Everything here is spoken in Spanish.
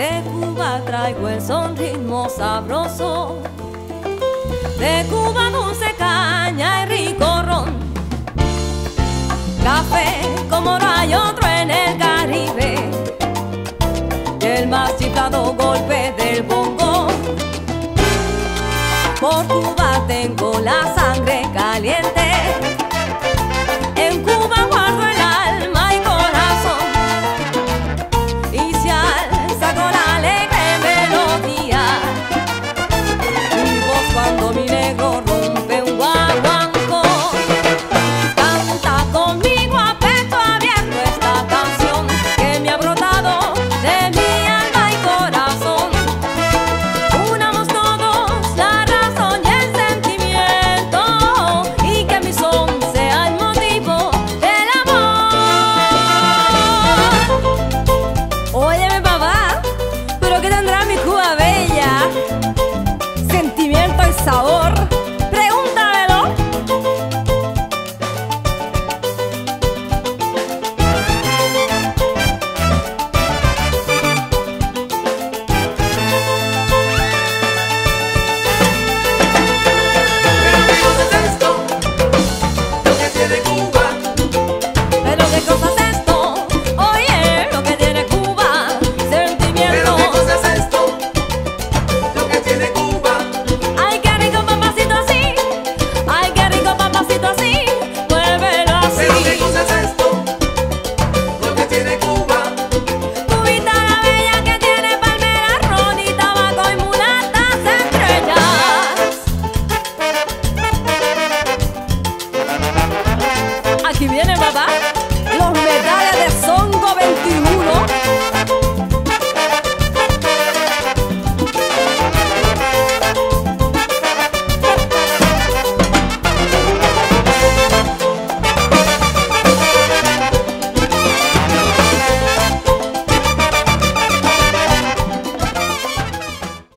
De Cuba traigo el son ritmo sabroso. De Cuba dulce caña y rico ron. Café como no hay otro en el Caribe. Y el más chiflado golpe del bongo. Por Cuba tengo la sangre caliente. Aquí viene papá.